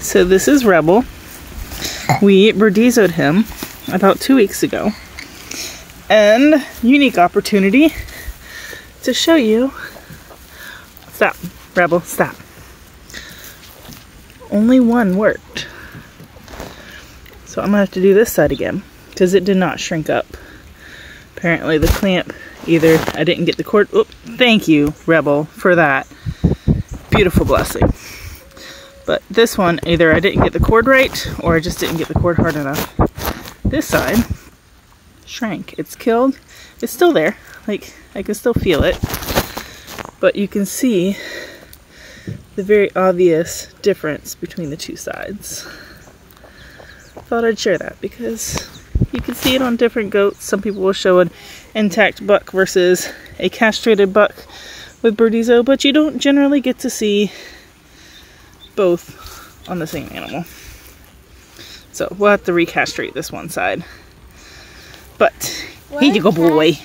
So this is Rebel. We Burdizzoed him about two weeks ago. And unique opportunity to show you. Stop, Rebel, stop. Only one worked. So I'm gonna have to do this side again because it did not shrink up. Apparently the clamp, either I didn't get the cord, oh, thank you, Rebel, for that. Beautiful blessing. But this one, either I didn't get the cord right or I just didn't get the cord hard enough. This side shrank. It's killed. It's still there. Like, I can still feel it. But you can see the very obvious difference between the two sides. Thought I'd share that because you can see it on different goats. Some people will show an intact buck versus a castrated buck with Burdizzo, but you don't generally get to see both on the same animal. So we'll have to recastrate this one side. But here you go, boy.